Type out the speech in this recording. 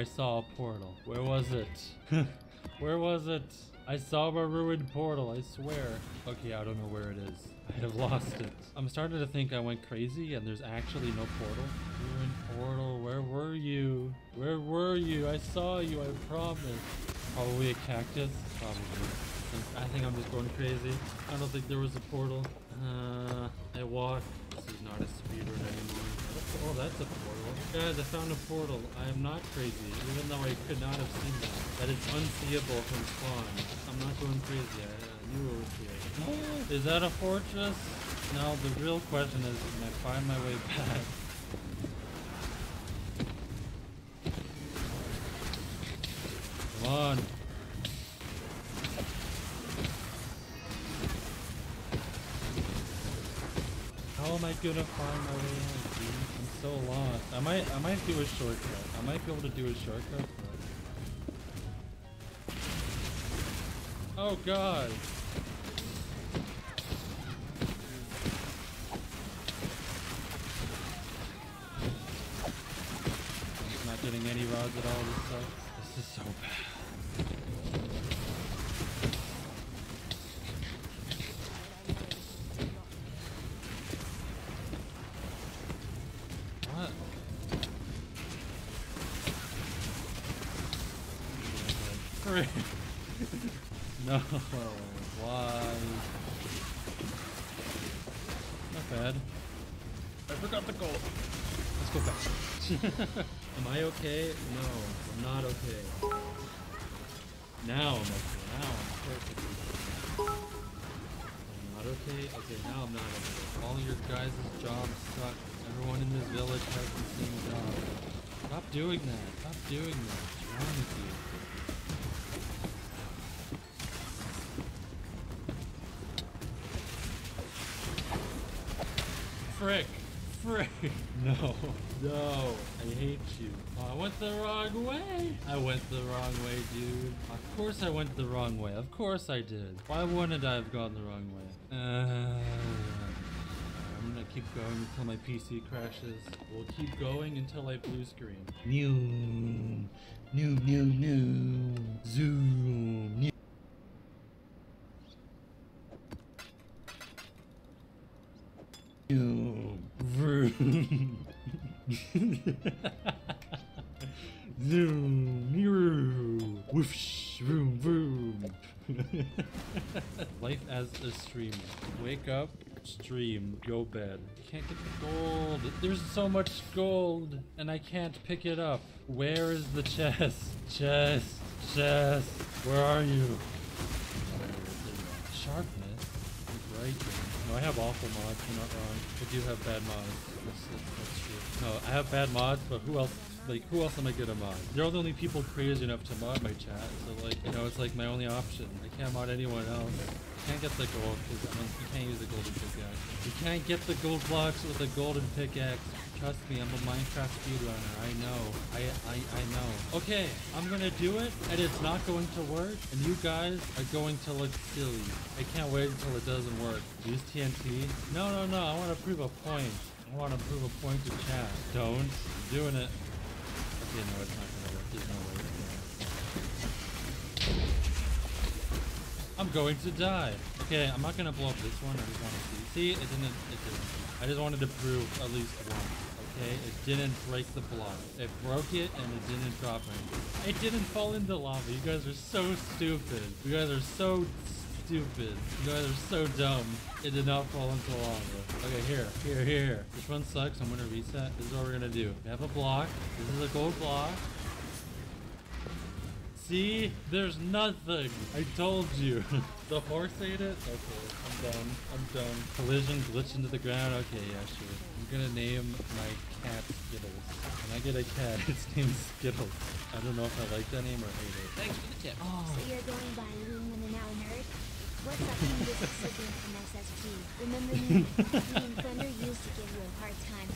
I saw a portal. Where was it? where was it? I saw a ruined portal, I swear. Okay, I don't know where it is. I have lost it. I'm starting to think I went crazy and there's actually no portal. Ruined portal, where were you? Where were you? I saw you, I promise. Probably a cactus? Probably. I think I'm just going crazy. I don't think there was a portal. Uh, I walked. This is not a speedrun anymore. Oh, that's a portal. Guys, I found a portal. I am not crazy, even though I could not have seen that. That is unseeable from spawn. I'm not going crazy. I, I knew it was here. Is that a fortress? No, the real question is, can I find my way back? Come on. How am I gonna find my way? I'm so lost. I might I might do a shortcut. I might be able to do a shortcut. Oh god. Not getting any rods at all this sucks. This is so bad. What? Frick. no, why? Not bad. I forgot the goal. Let's go back. Am I okay? No, I'm not okay. Now I'm okay. Now I'm perfectly. I'm not okay? Okay, now I'm not okay. All your guys' jobs suck. Everyone in this village has the same job. Stop doing that. Stop doing that. What's wrong with you? Frick! Frick! No, no, I hate you. Oh, I went the wrong way! I went the wrong way, dude. Of course I went the wrong way. Of course I did. Why wouldn't I have gone the wrong way? Uh, I'm gonna keep going until my PC crashes. We'll keep going until I blue screen. New, new, new, new, zoom, new. Zoom. Vroom. Zoom. Mirror. Whoosh. Vroom. Vroom. Life as a streamer. Wake up, stream, go bed. Can't get the gold. There's so much gold, and I can't pick it up. Where is the chest? Chest. Chest. Where are you? Sharpness. Right. I have awful mods. You're not wrong. I do have bad mods. That's, that's true. No, I have bad mods, but who else? Like, who else am I gonna mod? They're the only people crazy enough to mod my chat. So, like, you know, it's like my only option. I can't mod anyone else. You can't get the gold because you can't use the golden pickaxe. You can't get the gold blocks with the golden pickaxe. Trust me, I'm a Minecraft speedrunner. I know. I, I I know. Okay, I'm gonna do it, and it's not going to work, and you guys are going to look silly. I can't wait until it doesn't work. Use TNT? No, no, no. I want to prove a point. I want to prove a point to chat. Don't. I'm doing it. It's not gonna work. There's no way. I'm going to die. Okay, I'm not gonna blow up this one. I just want to see. See, it didn't. It didn't. I just wanted to prove at least one. Okay, it didn't break the block. It broke it and it didn't drop anything. It didn't fall into lava. You guys are so stupid. You guys are so stupid. You guys are so dumb. It did not fall into lava. Okay, here, here, here. This one sucks. I'm gonna reset. This is what we're gonna do. We have a block. This is a gold block. See? There's nothing. I told you. the horse ate it? Okay, I'm done. I'm done. Collision glitch into the ground. Okay, yeah, sure. I'm gonna name my cat Skittles. When I get a cat, its named Skittles. I don't know if I like that name or hate it. Thanks for the tip. Oh. So you're going by Loom and now nerd? What's up, team? This is Sibling from SSG. Remember me? me and Thunder used to give you a hard time